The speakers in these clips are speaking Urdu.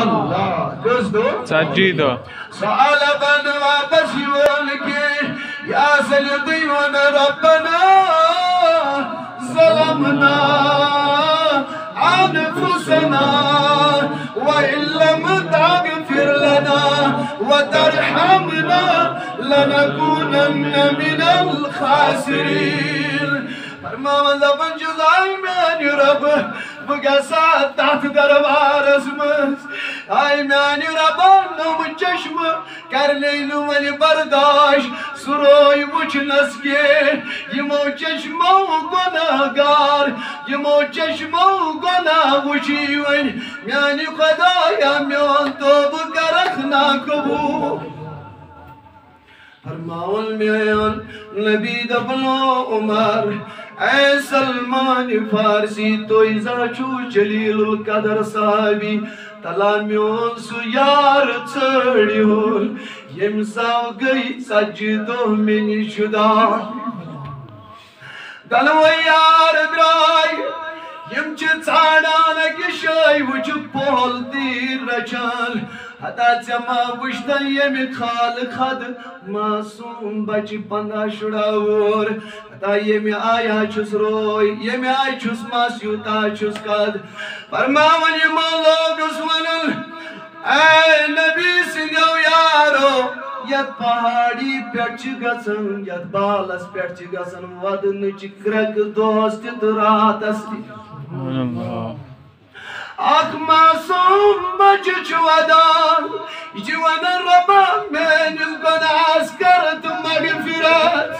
Allah göz do saccid سأل من واپس يولك يا سيدنا ربنا. أنفسنا وإن لم لنا وترحمنا لنكونن من الخاسرين. فرما من زبن جزائي يعني من رب بقى ساعة تحت درب. آي من ربان نم چشم کر لیلو ولی برداش سروی وچنس کے یمو چشمو گناہگار یمو چشمو گناہ وچی ون میانی خدایا میون توب کرخ نا قبول فرماون میان نبی دبلو عمر اے سلمان فارسی تو ازا چھو جلیل القدر صحابی تلا میون سو یار ژڑیون یم ساو گئی سجی دو منی شدا دلو یار درائی یم چھ ژھانڈان اکہِ جایہِ وٕچھ پول تیٖر رچان ہتا ژےٚ ما وٕچھتن ییٚمہِ خال خد معصوٗم بچہِ پنٛداہ شُراہ وُہُر ہتا ییٚمہِ آیا چھُس روے ییٚمہِ آیہِ چھُس مس یوٗتاہ چھُس قد فرماوان یِمو لوگُس وَنُن اے نبی سٕنٛدیو یارو یتھ پہاڑی پٮ۪ٹھ چھِ گژھان یتھ بالس پٮ۪ٹھ چھِ گژھان ودنٕچ کرٛٮ۪کہٕ معصوم بچہِ چھُ ودان یہِ چھِ ونان رۄبا میٲنِس گۄناہس کر تہٕ مغفرت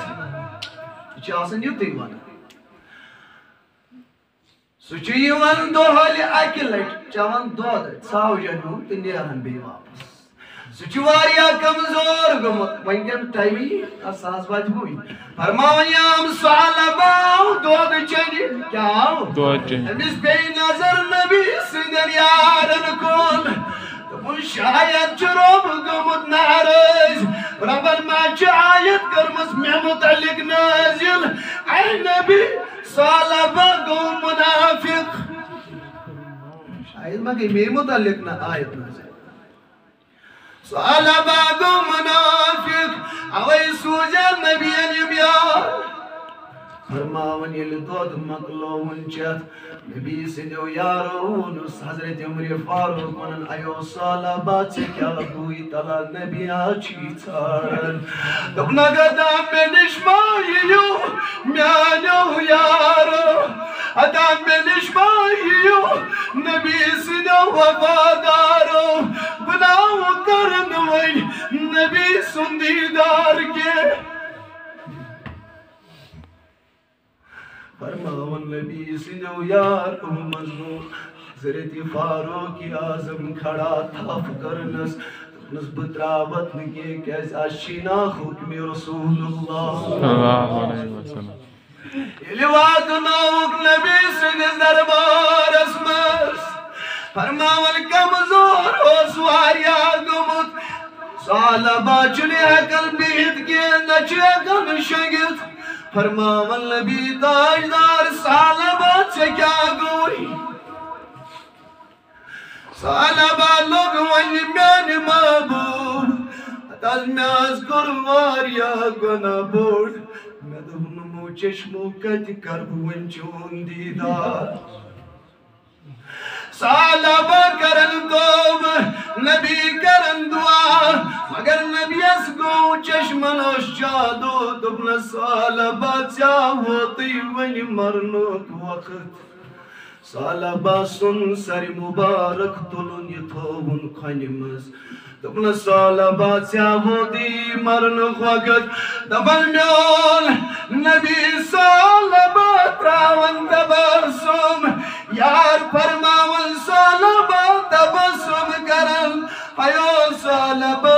یہِ چھِ آسان یُتُے ونان سُہ چھُ یِوان دۄہلہِ اکہِ لٹہِ چٮ۪وان دۄد ژھاوجن ہُنٛد تہٕ نیران بیٚیہِ واپس واریاہ کمزور گوٚمُت وٕنکٮ۪ن ٹایمہِ ساس واتہِ ہوے فرماوان یام سالب آو دۄد چنہِ کیٛاہ آو دۄد چنہِ أمِس بیٚیہِ نظر نبی سٕنٛدٮ۪ن یارن کُن دوٚپُن شاید چھُ رۄب گوٚمُت ناراض رۄبن ما چھِ آیت کٔرمٕژ مےٚ مُتعلق نٲزِل اے نبی سالبہ گوٚو مُنافِق۔ شاید گٔے مے مُتعلق نہ آیت نٲزِل سؤال باقو منافق اوي سوزا مبيان يبيار فرماون يلدود مقلون چت نبی سندو یارون اس حضرت عمر فاروق منن ایو سالا بات کیا گوی تلا نبی آچی تارن دبنا گدا منش ماییو میانو یارو ادا منش ماییو نبی سندو وفادا نبی سُنٛد دیٖدار کیٚنٛہہ فرماون نبی سنو یار منو حضرت فاروق اعظم کھڑا تھپ کرنس دپنس بہ تراوت نکی کیاز اشینا حکم رسول اللہ یلی واتنوک نبی سندس دربارس مس فرماون کمزور اوس واریاہ گومت صالبہ چھنہ ہیکن بہت کینٛہہ نہ چھِ ہیکن شنگِتھ فرماون نبی تاجدار سالبہ ژےٚ کیٛاہ گوٚوٕے سالبہ لوٚگ وۄنۍ میانہِ محبوٗب تَس مےٚ حظ کوٚر واریاہ گۄناہ بوٚڑ مےٚ دوٚپ نمو چشمو کتہِ کر بہٕ وۄنۍ چون دیٖدار سالبہ کو چشمن شادو دبن سال بادشاہ ہوتی ونی مرنوک وقت Sala basın sari mübarek tulun yıtovun kanimiz. Dıbna sala basya vodi marın huagat. Dabal miol nebi sala batravan tabasum. Yar parmavan sala batabasum karan. Hayo sala batravan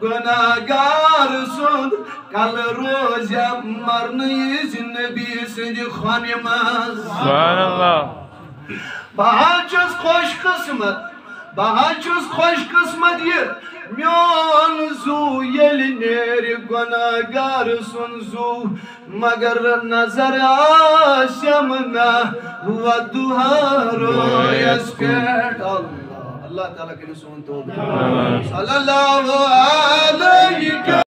gunagar sun kal roza marnıyız nebisini hanımız Subhanallah. Bahar cüz koş kısmet خۄنہِ چھس خوش قسمت یہ میون زو یل نیر گناہگار سن زو مگر نظر آسمنا ہوا دہارو رویس پیٹ اللہ اللہ تعالیٰ کے سون تو صلی اللہ علیہ